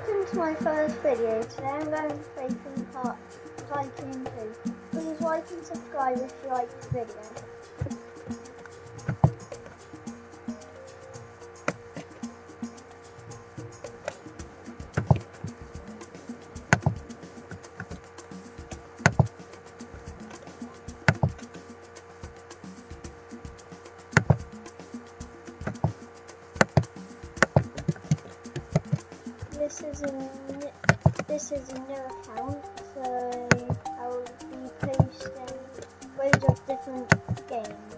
Welcome to my first video. Today I'm going to play some Tycoon 2. Please like and subscribe if you like the video. this is a account, so I'll be posting loads of different games.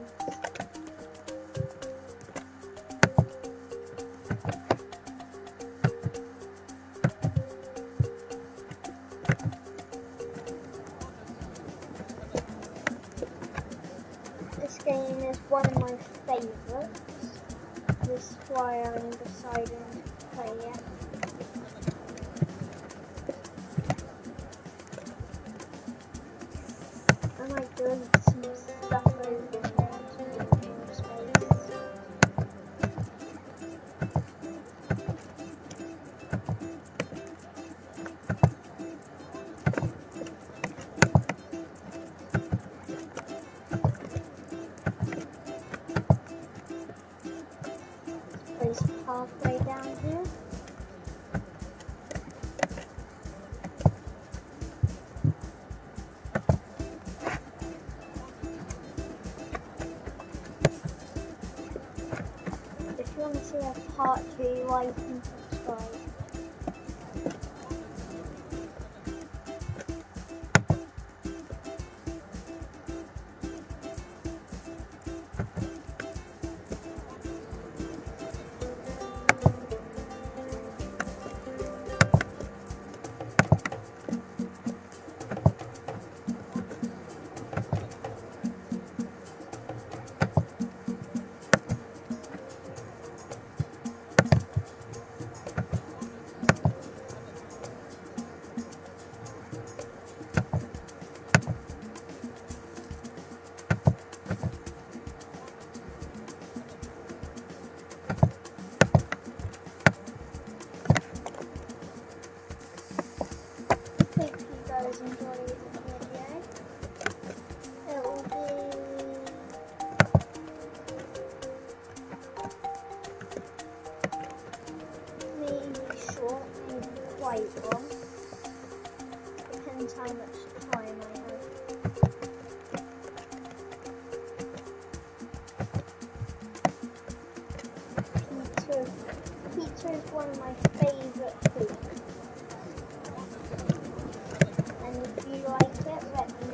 is one of my favourite foods. And if you like it, let me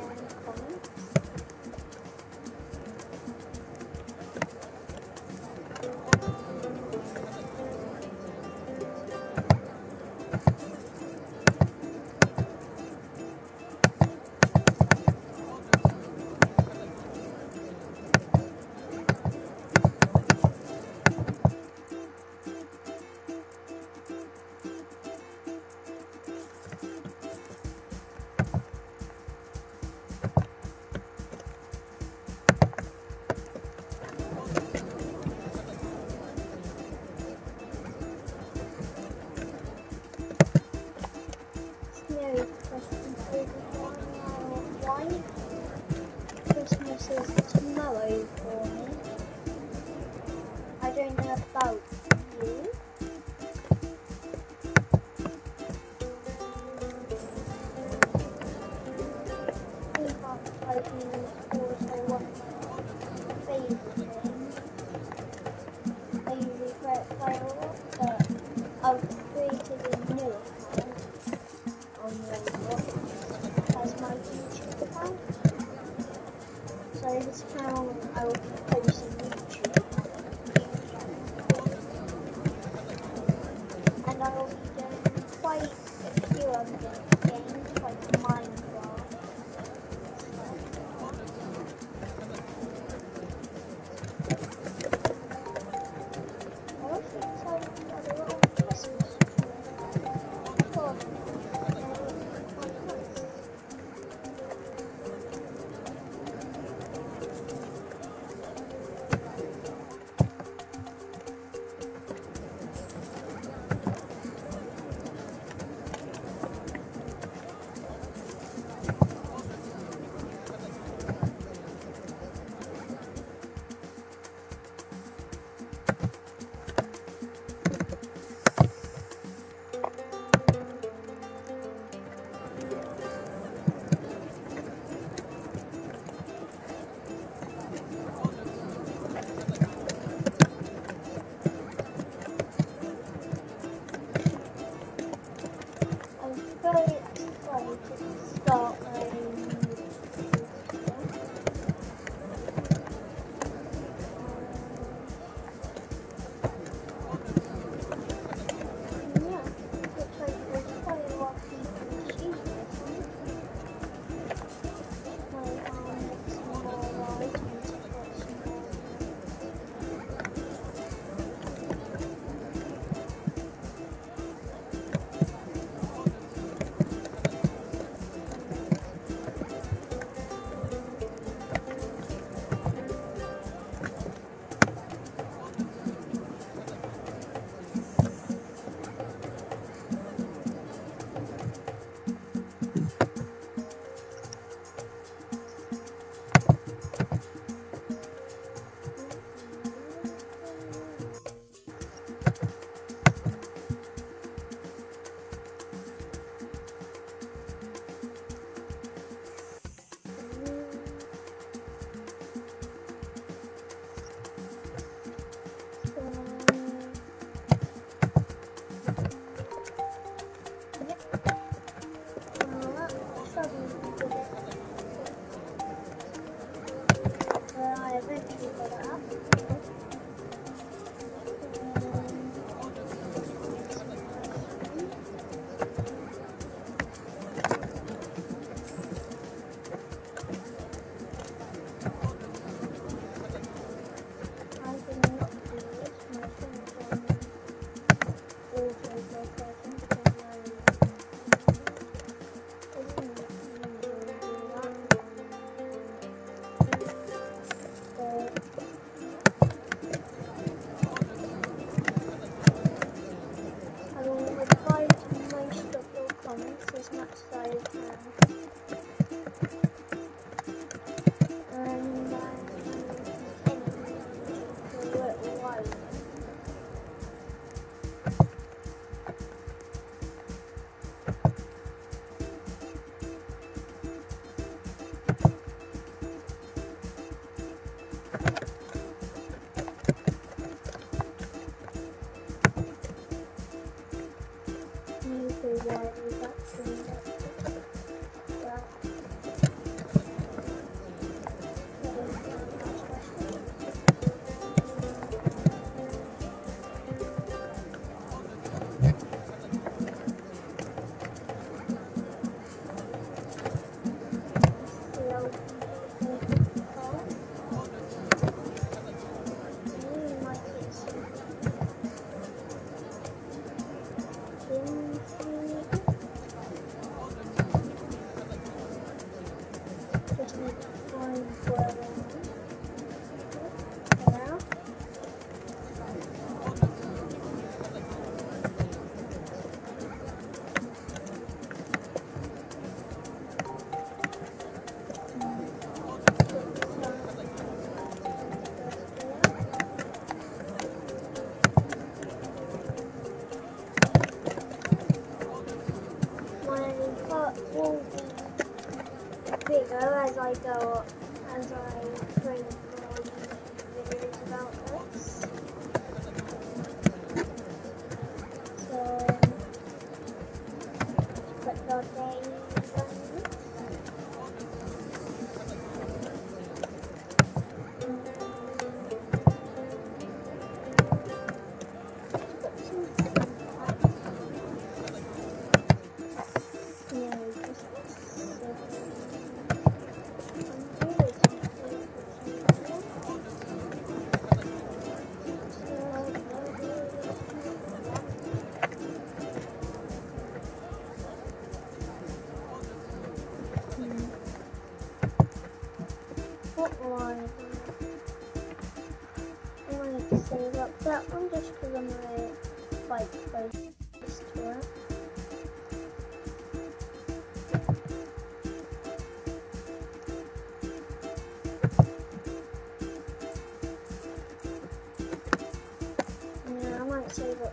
間を。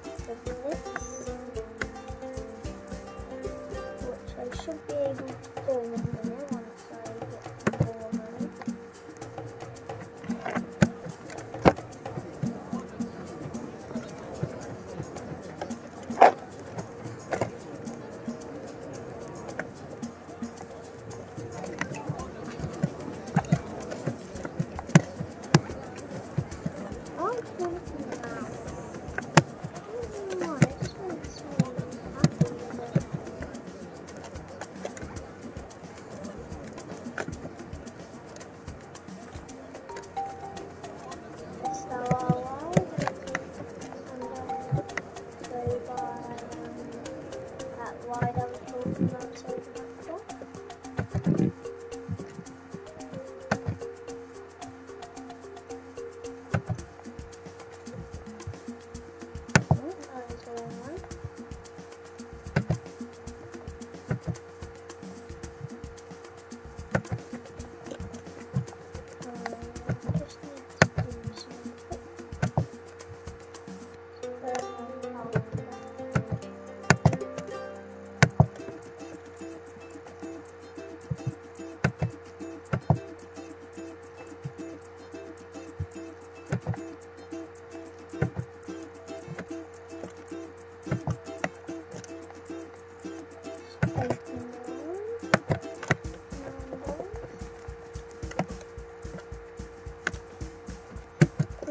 Might save up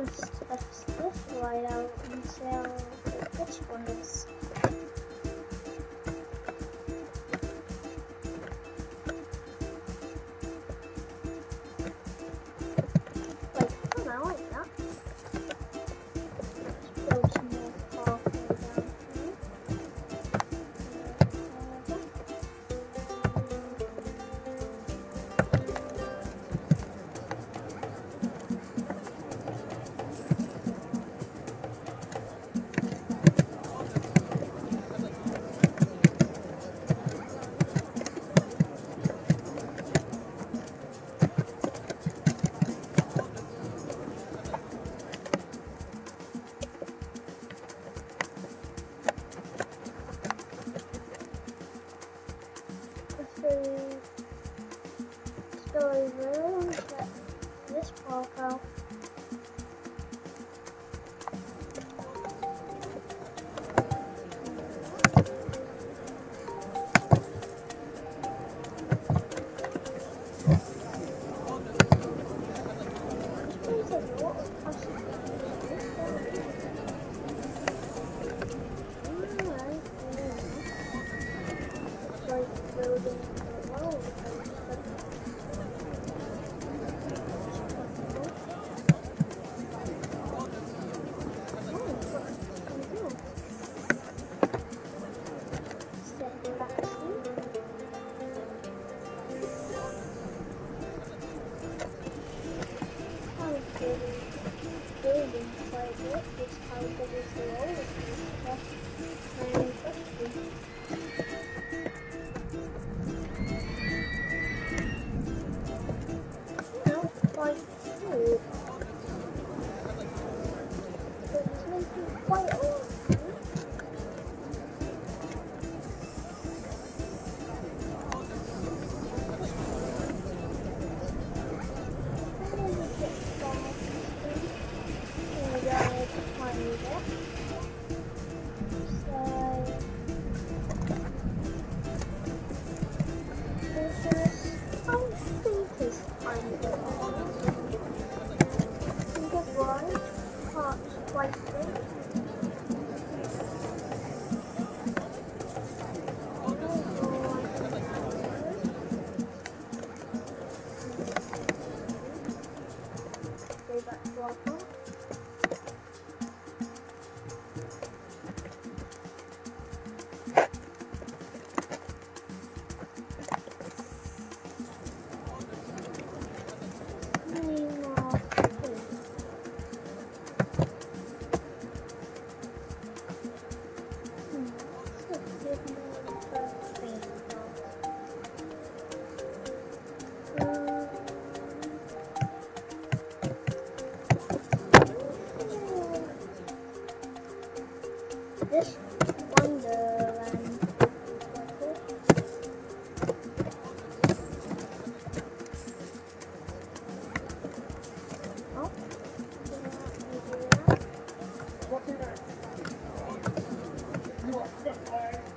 uns out Griff weiter und one is Thank you. That's the flag.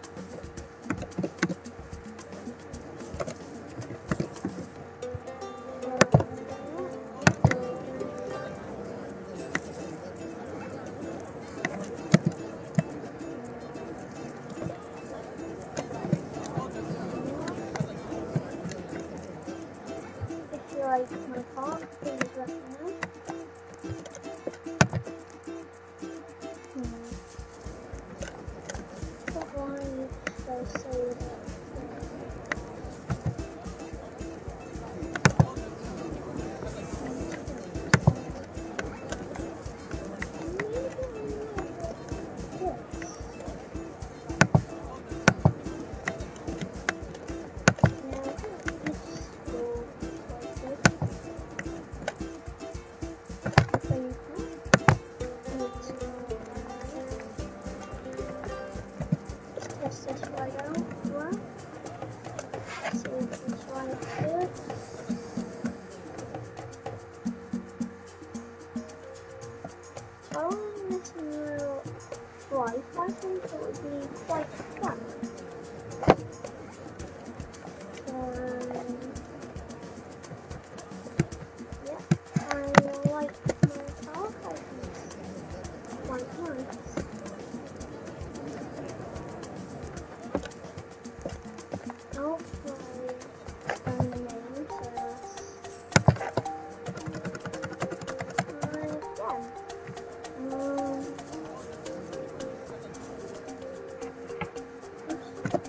following this new life, I think it would be quite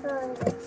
good.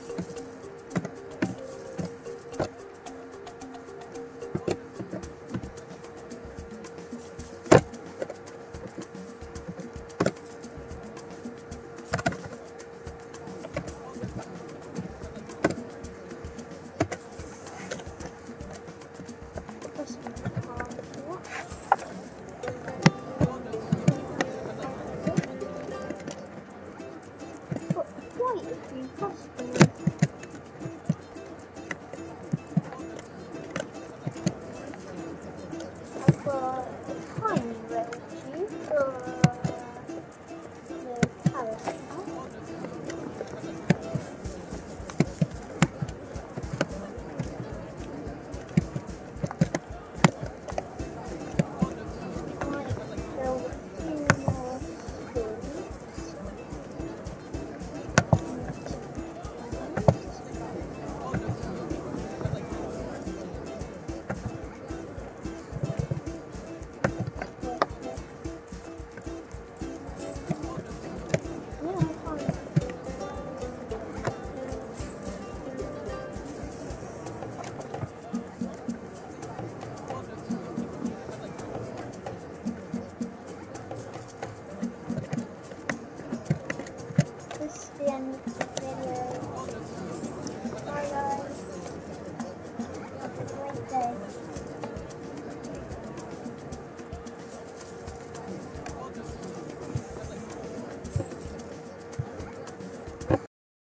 我